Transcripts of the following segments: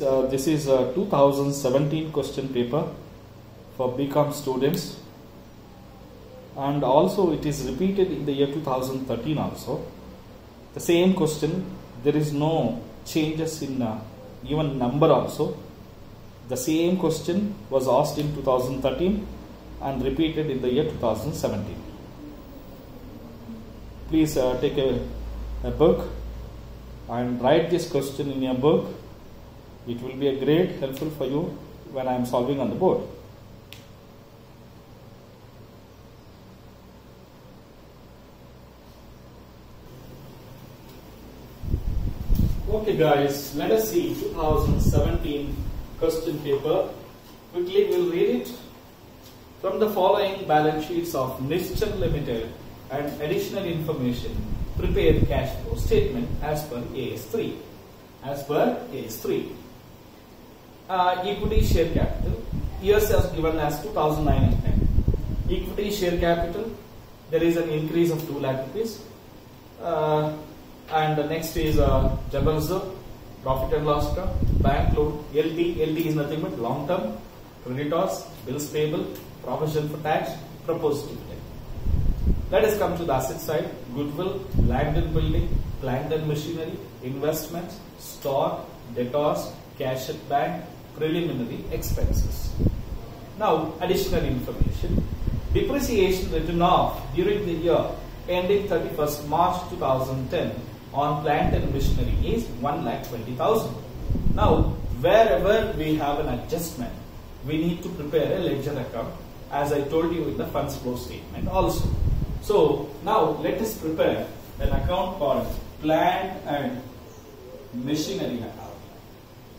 Uh, this is a 2017 question paper for BCom students and also it is repeated in the year 2013 also. The same question, there is no changes in uh, even number also. The same question was asked in 2013 and repeated in the year 2017. Please uh, take a, a book and write this question in your book it will be a great helpful for you when I am solving on the board. Okay guys, let us see 2017 question paper. Quickly we'll read it. From the following balance sheets of Nischal Limited and additional information, prepare cash flow statement as per AS3. As per AS3 uh, equity share capital. Years as given as 2009-10. Equity share capital, there is an increase of 2 lakh rupees. Uh, and the next is uh, general profit and loss account, bank loan, LT. LT is nothing but long term, creditors, bills payable, provision for tax, proposed dividend. Let us come to the asset side, goodwill, land and building, plant and machinery, investments, stock, debtors, cash at bank, preliminary expenses. Now, additional information. Depreciation written off during the year ending 31st March 2010 on plant and machinery is 1,20,000. Now, wherever we have an adjustment, we need to prepare a ledger account as I told you in the funds flow statement also. So, now let us prepare an account called plant and machinery account.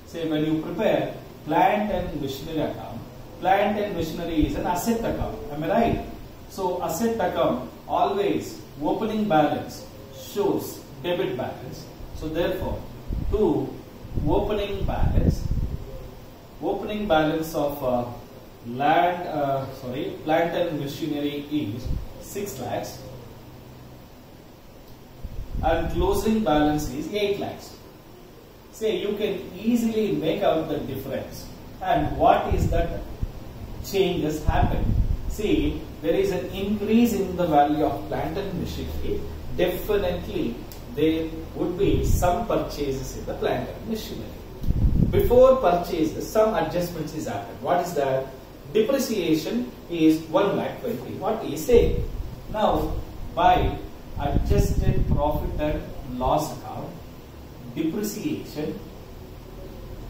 Say when you prepare plant and machinery account, plant and machinery is an asset account. Am I right? So asset account always opening balance shows debit balance. So therefore, to opening balance, opening balance of uh, land, uh, sorry, plant and machinery is 6 lakhs and closing balance is 8 lakhs say you can easily make out the difference and what is that change has happened. See, there is an increase in the value of plant and machinery. Definitely, there would be some purchases in the plant and machinery. Before purchase, some adjustments is happened. What is that? Depreciation is 1 lakh 20. What is saying? Now, by adjusted profit and loss depreciation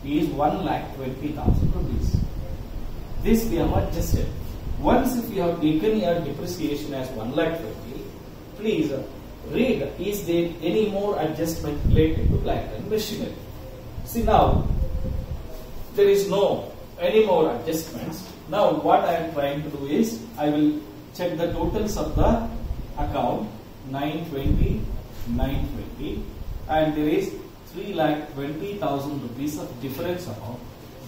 is 1 lakh 20,000 rupees. This we have adjusted. Once if you have taken your depreciation as 1 lakh 20, please uh, read is there any more adjustment related to plant and machinery. See now, there is no any more adjustments. Now what I am trying to do is, I will check the totals of the account 920, 920 and there is 3 lakh 20,000 rupees of difference amount.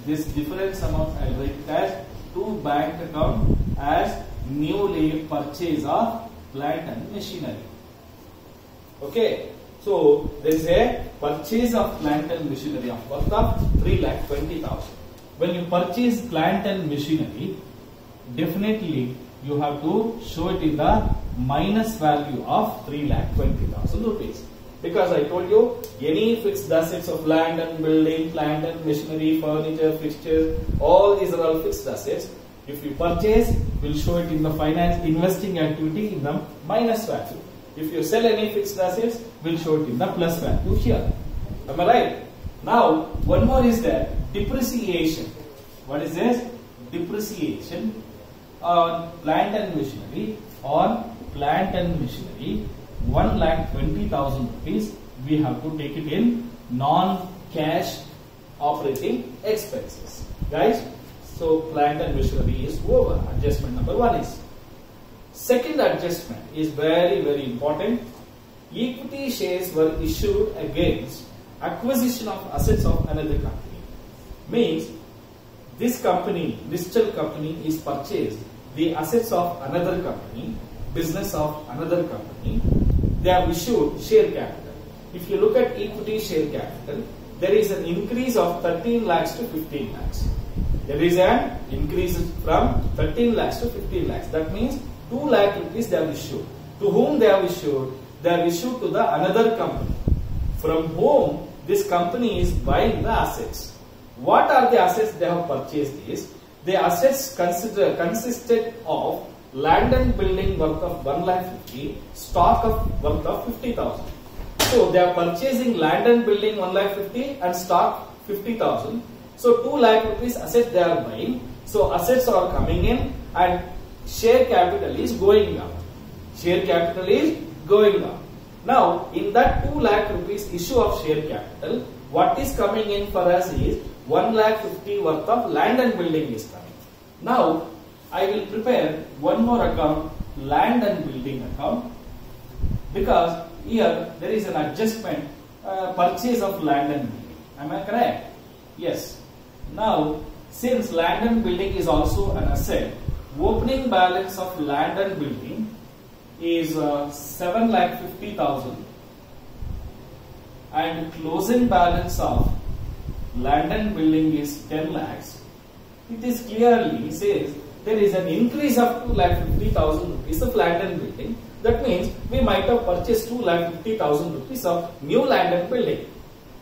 This difference amount I write as to bank account as newly purchase of plant and machinery. Okay. So there is a purchase of plant and machinery of worth of 3 lakh 20,000. When you purchase plant and machinery, definitely you have to show it in the minus value of 3 lakh 20,000 rupees. Because I told you, any fixed assets of land and building, plant and machinery, furniture, fixtures, all these are all fixed assets. If you purchase, we'll show it in the finance investing activity in the minus value. If you sell any fixed assets, we'll show it in the plus value here. Am I right? Now, one more is that depreciation. What is this? Depreciation on plant and machinery on plant and machinery 1 lakh 20,000 rupees we have to take it in non-cash operating expenses. Guys, so plant and machinery is over. Adjustment number one is. Second adjustment is very very important. Equity shares were issued against acquisition of assets of another company. Means this company, Nischal company is purchased the assets of another company, business of another company they have issued share capital. If you look at equity share capital, there is an increase of 13 lakhs to 15 lakhs. There is an increase from 13 lakhs to 15 lakhs. That means 2 lakh rupees they have issued. To whom they have issued? They have issued to the another company. From whom this company is buying the assets. What are the assets they have purchased is the assets consider, consisted of land and building worth of 1 lakh 50, stock of worth of 50,000. So they are purchasing land and building 1 lakh 50 and stock 50,000. So 2 lakh rupees asset they are buying. So assets are coming in and share capital is going up. Share capital is going up. Now in that 2 lakh rupees issue of share capital, what is coming in for us is 1 lakh 50 worth of land and building is coming. Now I will prepare one more account, land and building account because here there is an adjustment uh, purchase of land and building. Am I correct? Yes. Now since land and building is also an asset, opening balance of land and building is uh, 7 lakh 50,000 and closing balance of land and building is 10 lakhs. It is clearly says there is an increase of 2 lakh 50,000 rupees of land and building. That means we might have purchased 2 lakh 50,000 rupees of new land and building.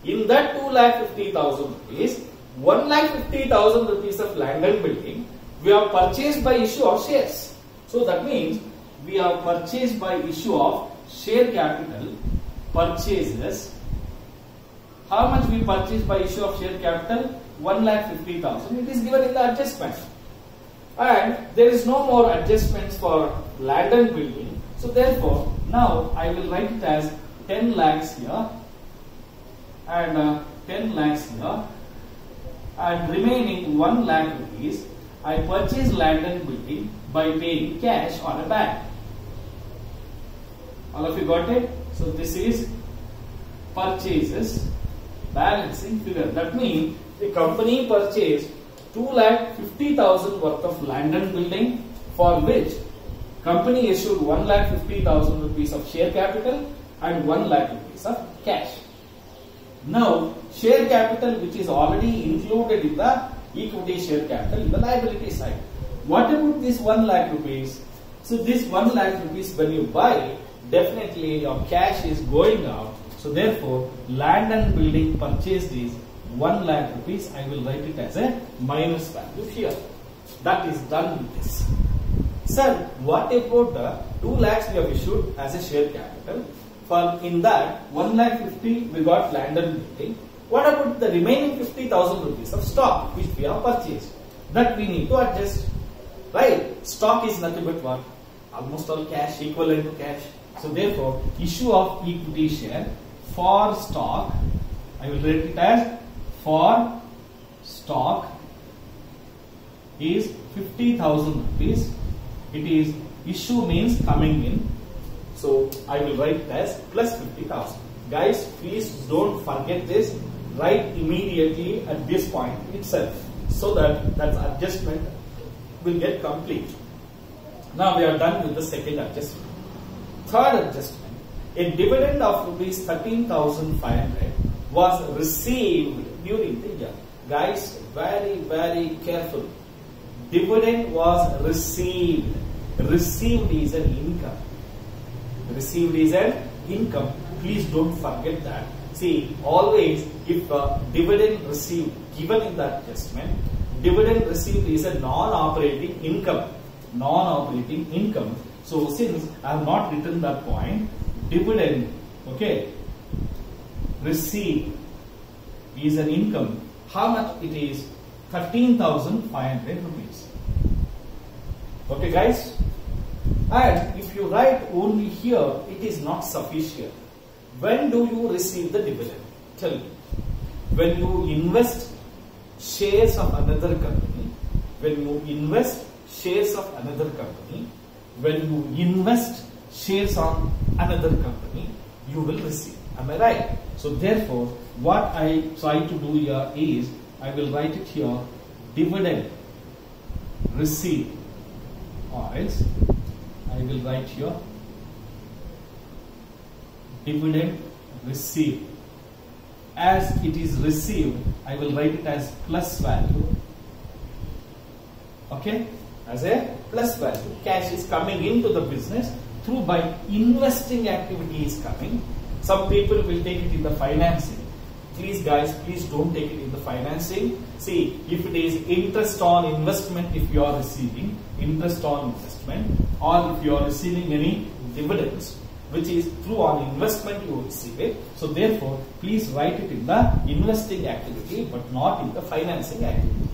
In that 2 lakh 50,000 rupees, 1 lakh 50,000 rupees of land and building we have purchased by issue of shares. So that means we have purchased by issue of share capital purchases. How much we purchased by issue of share capital? 1 lakh 50,000. It is given in the adjustment. And there is no more adjustments for land and building. So therefore, now I will write it as 10 lakhs here and uh, 10 lakhs here and remaining 1 lakh rupees I purchase land and building by paying cash on a bank. All of you got it? So this is purchases balancing figure. That means the company purchased 2 lakh 50,000 worth of land and building for which company issued 1 lakh 50,000 rupees of share capital and 1 lakh rupees of cash. Now share capital which is already included in the equity share capital in the liability side. What about this 1 lakh rupees? So this 1 lakh rupees when you buy, definitely your cash is going out. So therefore, land and building purchased is 1 lakh rupees. I will write it as a minus value here. That is done with this. Sir, what about the 2 lakhs we have issued as a share capital? For in that 1 lakh 50 we got land and building. What about the remaining 50,000 rupees of stock which we have purchased? That we need to adjust. Right? Stock is nothing but what? Almost all cash, equivalent to cash. So therefore, issue of equity share for stock, I will write it as for stock is 50,000 rupees. It is issue means coming in. So I will write as plus 50,000. Guys, please don't forget this write immediately at this point itself so that that adjustment will get complete. Now we are done with the second adjustment. Third adjustment, a dividend of rupees 13,500 was received during. Guys, very, very careful. Dividend was received. Received is an income. Received is an income. Please don't forget that. See, always if dividend received given in the adjustment, dividend received is a non-operating income. Non-operating income. So since I have not written that point, dividend, okay, received is an income. How much it is? 13,500 rupees. Okay guys? And if you write only here, it is not sufficient. When do you receive the dividend? Tell me. When you invest shares of another company, when you invest shares of another company, when you invest shares on another company, you will receive. Am I right? So therefore, what I try to do here is, I will write it here, dividend received or else I will write here dividend received as it is received, I will write it as plus value. Okay, as a plus value. Cash is coming into the business through by investing activity is coming. Some people will take it in the financing. Please guys, please don't take it in the financing. See, if it is interest on investment, if you are receiving interest on investment, or if you are receiving any dividends, which is through on investment you will receive it. So therefore, please write it in the investing activity, but not in the financing activity.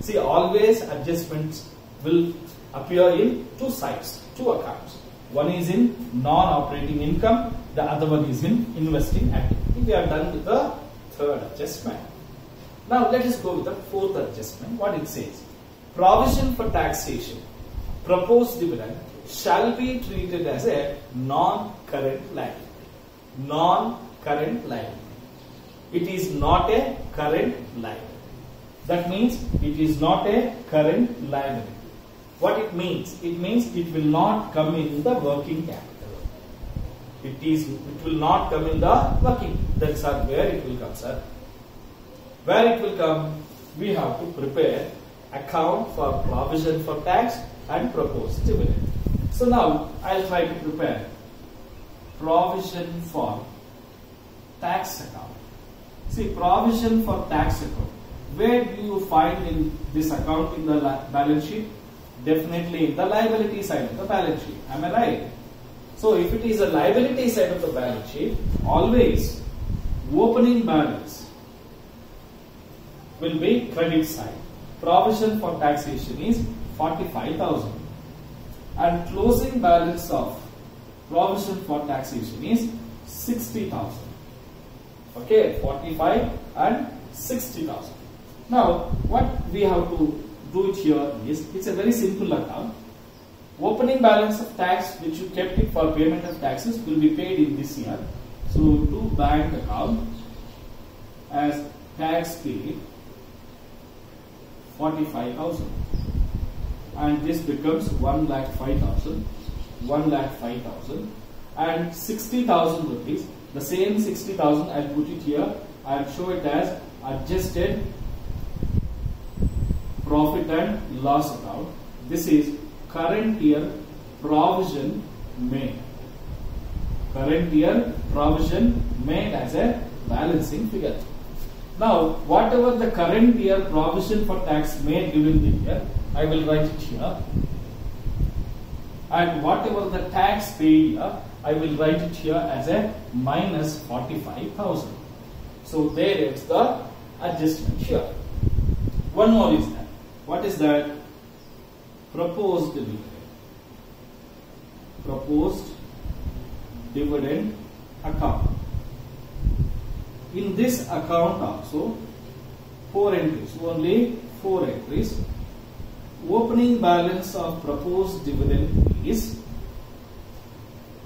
See, always adjustments will appear in two sides, two accounts. One is in non-operating income, the other one is in investing activity. We are done with the third adjustment. Now let us go with the fourth adjustment. What it says? Provision for taxation. Proposed dividend shall be treated as a non-current liability. Non-current liability. It is not a current liability. That means it is not a current liability. What it means? It means it will not come in the working capital. It is. It will not come in the working. That's where it will come, sir. Where it will come? We have to prepare account for provision for tax and proposed dividend. So now I'll try to prepare provision for tax account. See provision for tax account. Where do you find in this account in the balance sheet? Definitely in the liability side of the balance sheet. Am I right? So if it is a liability side of the balance sheet, always opening balance will be credit side. Provision for taxation is 45,000 and closing balance of provision for taxation is 60,000. Okay, 45 and 60,000. Now, what we have to do it here is, it's a very simple account. Opening balance of tax which you kept it for payment of taxes will be paid in this year. So, to bank account as tax paid 45,000 and this becomes 1 lakh 5000 1 lakh 5000 and 60000 rupees. The same 60000 I'll put it here. I'll show it as adjusted profit and loss account. This is current year provision made current year provision made as a balancing figure now whatever the current year provision for tax made during the year I will write it here. And whatever the tax paid here, I will write it here as a minus 45,000. So there is the adjustment here. One more is that. What is that? Proposed dividend. Proposed dividend account. In this account also, four entries, only four entries opening balance of proposed dividend is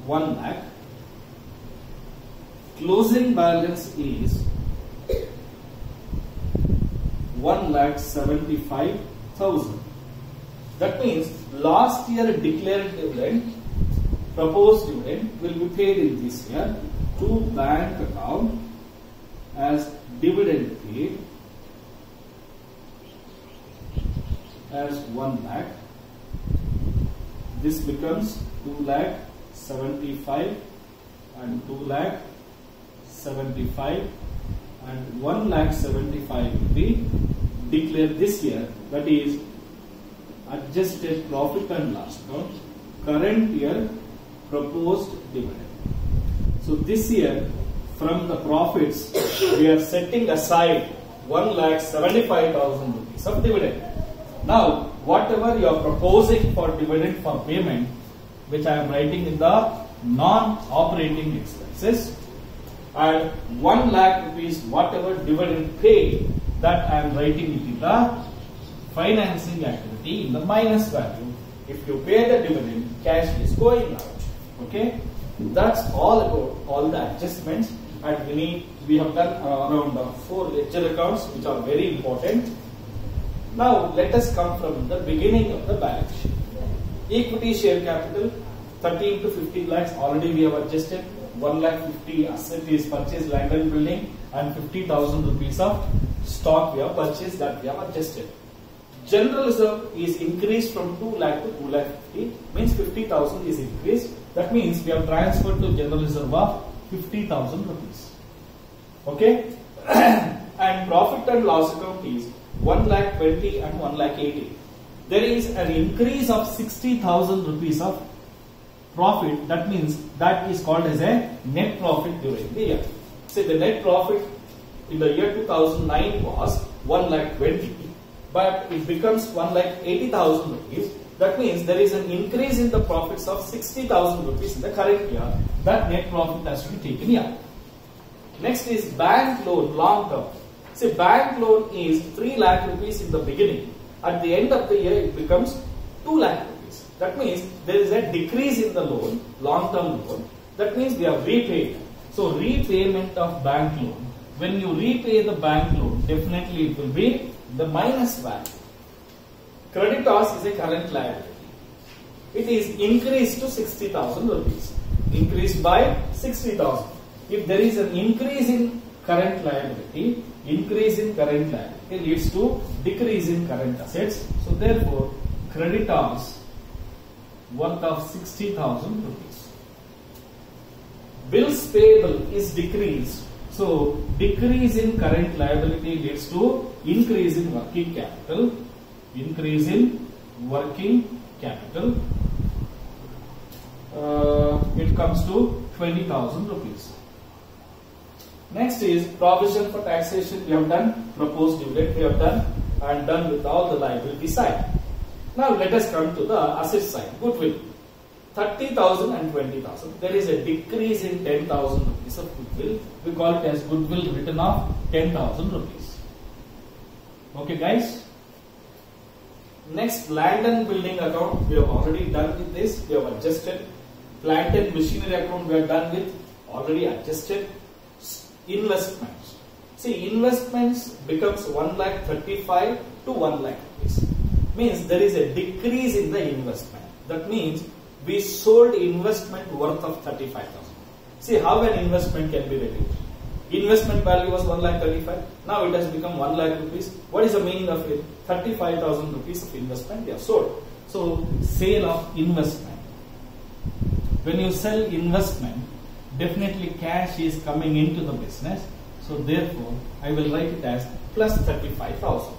1 lakh. Closing balance is 1 lakh 75,000. That means last year declared dividend, proposed dividend will be paid in this year to bank account as dividend paid as 1 lakh. This becomes 2 lakh 75 and 2 lakh 75 and 1 lakh 75 will be declared this year that is adjusted profit and loss account current year proposed dividend. So this year from the profits we are setting aside 1 lakh 75,000 rupees of dividend. Now, whatever you are proposing for dividend for payment, which I am writing in the non-operating expenses, and 1 lakh rupees whatever dividend paid, that I am writing it in the financing activity in the minus value. If you pay the dividend, cash is going out. Okay, that's all about all the adjustments, and we need we have done around four ledger accounts, which are very important. Now let us come from the beginning of the balance sheet. Equity share capital 13 to 15 lakhs already we have adjusted. 1 lakh 50 asset is purchased land and building and 50,000 rupees of stock we have purchased that we have adjusted. General reserve is increased from 2 lakh to 2 lakh 50 means 50,000 is increased. That means we have transferred to general reserve of 50,000 rupees. Okay? and profit and loss account is 1 lakh 20 and 1 lakh 80. There is an increase of 60,000 rupees of profit. That means that is called as a net profit during the year. Say the net profit in the year 2009 was 1 lakh 20 but it becomes 1 lakh 80,000 rupees. That means there is an increase in the profits of 60,000 rupees in the current year. That net profit has to be taken here. Next is bank loan long term. See bank loan is 3 lakh rupees in the beginning. At the end of the year it becomes 2 lakh rupees. That means there is a decrease in the loan, long term loan. That means we have repaid. So repayment of bank loan. When you repay the bank loan, definitely it will be the minus value. Creditors is a current liability. It is increased to 60,000 rupees. Increased by 60,000. If there is an increase in current liability, increase in current liability leads to decrease in current assets. So therefore, creditors worth of 60,000 rupees. Bills payable is decreased. So decrease in current liability leads to increase in working capital. Increase in working capital. Uh, it comes to 20,000 rupees. Next is provision for taxation. We have done proposed date. We have done and done with all the liability side. Now let us come to the asset side. Goodwill. 30,000 and 20,000. There is a decrease in 10,000 rupees of goodwill. We call it as goodwill written off 10,000 rupees. Okay guys. Next land and building account. We have already done with this. We have adjusted. Plant and machinery account we are done with. Already adjusted. Investments. See investments becomes 1 lakh 35 to 1 lakh rupees. Means there is a decrease in the investment. That means we sold investment worth of 35,000. See how an investment can be reduced. Investment value was 1 lakh 35. Now it has become 1 lakh rupees. What is the meaning of it? 35,000 rupees of investment they have sold. So sale of investment. When you sell investment, definitely cash is coming into the business. So therefore, I will write it as plus 35,000.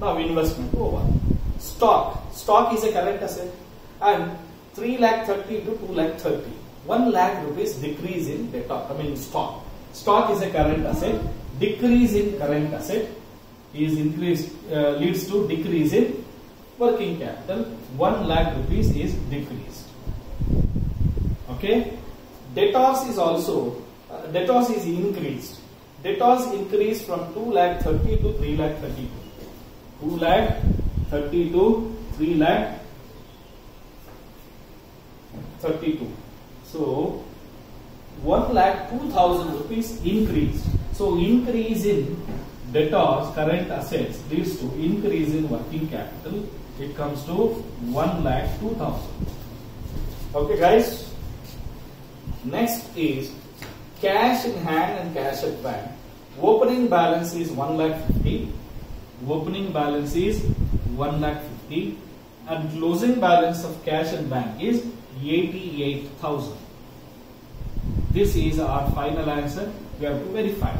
Now investment oh, over. Stock. Stock is a current asset and 3 lakh 30 to 2 lakh 30. 1 lakh rupees decrease in data, I mean stock. Stock is a current asset. Decrease in current asset is increased uh, leads to decrease in working capital. 1 lakh rupees is decreased. Okay. Debtors is also uh, debtors is increased. Debtors increased from 2 lakh 30 to 3 lakh 32. 2 lakh 30 to 3 lakh 32. So 1 lakh 2000 rupees increased. So increase in debtors current assets leads to increase in working capital. It comes to 1 lakh 2000. Okay guys. Next is cash in hand and cash at bank. Opening balance is 1 lakh 50. Opening balance is 1 lakh 50 and closing balance of cash and bank is 88,000. This is our final answer. We have to verify.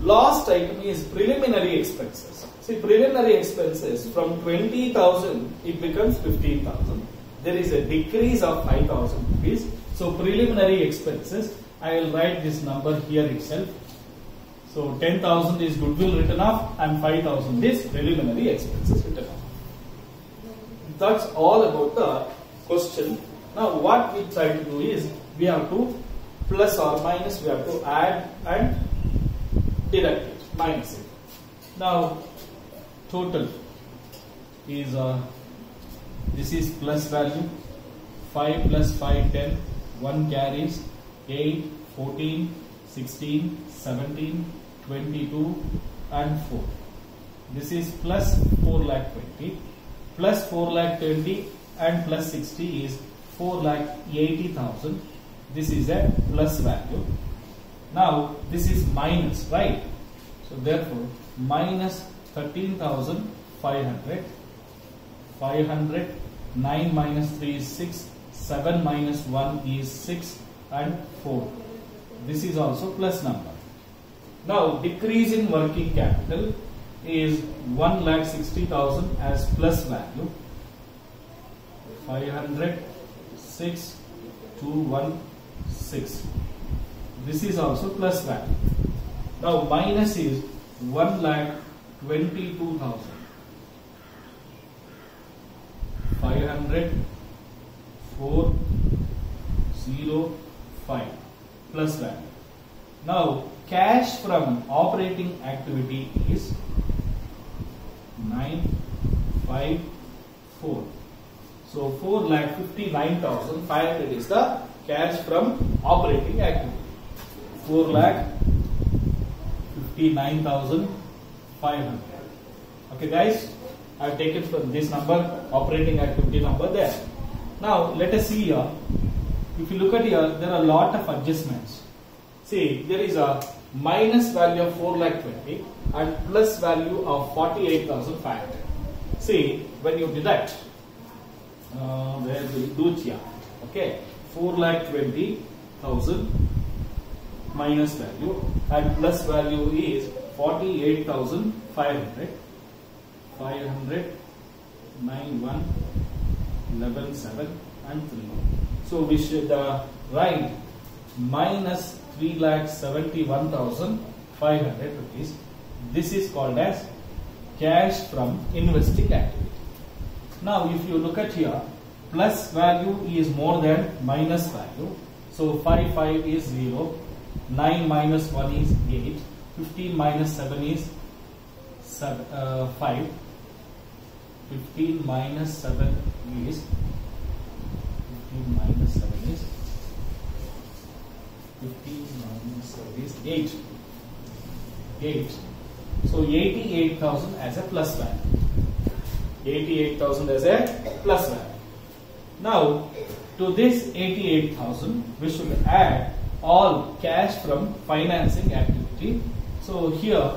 Last item is preliminary expenses. See, preliminary expenses from 20,000 it becomes 15,000. There is a decrease of 5,000 rupees. So, preliminary expenses, I will write this number here itself. So, 10,000 is goodwill written off and 5,000 is preliminary expenses written off. That's all about the question. Now what we try to do is we have to plus or minus, we have to add and deduct it, minus it. Now total is uh, this is plus value. 5 plus 5 10 1 carries 8 14 16 17 22 and 4 this is plus 4 lakh 20 plus 4 lakh 20 and plus 60 is 4 lakh 80,000 this is a plus value. Now this is minus, right? So therefore minus 13,500. 500, 9 minus 3 is 6, 7 minus 1 is 6 and 4. This is also plus number. Now decrease in working capital is 1 lakh 60,000 as plus value. 500, 6, 2, 1, 6. This is also plus value. Now minus is 1 lakh 22,000. 500 4 0 5 plus value. Now cash from operating activity is 9 5 4. So 4 lakh 59,500 is the cash from operating activity. 4 lakh 59,500. Okay guys, I have taken from this number operating activity number there. Now let us see here. If you look at here, there are a lot of adjustments. See, there is a minus value of 4 lakh 20 and plus value of 48,500. See, when you deduct, uh, where will do here? Okay, 4 lakh 20,000 minus value and plus value is 48,500. 500, 9, 1, 11, 7 and 3. So we should uh, write minus 3 lakh 71,500 rupees. This is called as cash from investing activity. Now if you look at here, plus value is more than minus value. So 5, 5 is 0, 9 minus 1 is 8, 15 minus 7 is seven, uh, 5, 15 minus 7 is 15 minus 7 is 15 minus 7 is 8 8 so 88,000 as a plus value. 88,000 as a plus value now to this 88,000 we should add all cash from financing activity so here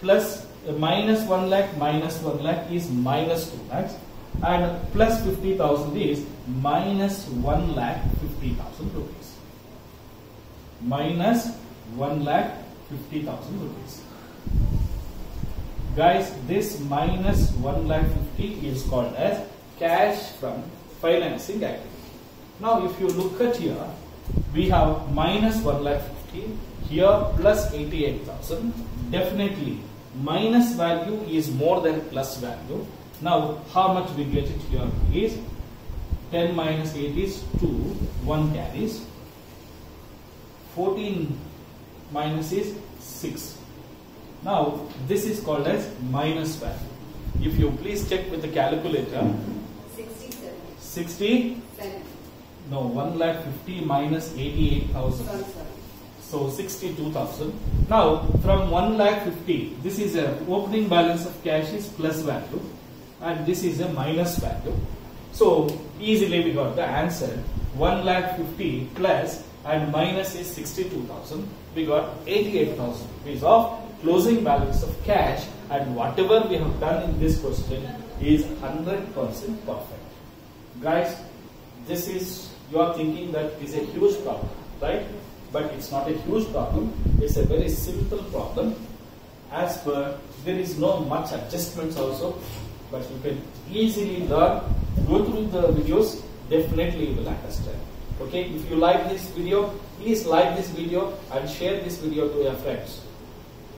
plus uh, minus 1 lakh minus 1 lakh is minus 2 lakhs and plus 50,000 is minus 1 lakh 50,000 rupees. Minus 1 lakh 50,000 rupees. Guys, this minus 1 lakh 50 is called as cash from financing activity. Now, if you look at here, we have minus 1 lakh 50, here plus 88,000. Definitely, minus value is more than plus value. Now, how much we get it here is 10 minus 8 is 2, 1 carries. 14 minus is 6. Now, this is called as minus value. If you please check with the calculator, 67. 60, Seven. no, 1 lakh 50 minus 88,000. Sorry, sorry. So 62,000. Now from 1 lakh 50, this is a opening balance of cash is plus value and this is a minus value. So easily we got the answer 1 lakh 50 plus and minus is 62,000. We got 88,000 rupees of closing balance of cash and whatever we have done in this question is 100% perfect. Guys, this is you are thinking that is a huge problem, right? But it's not a huge problem. It's a very simple problem. As per there is no much adjustments also, but you can easily learn. Go through the videos. Definitely you will understand. Okay. If you like this video, please like this video and share this video to your friends.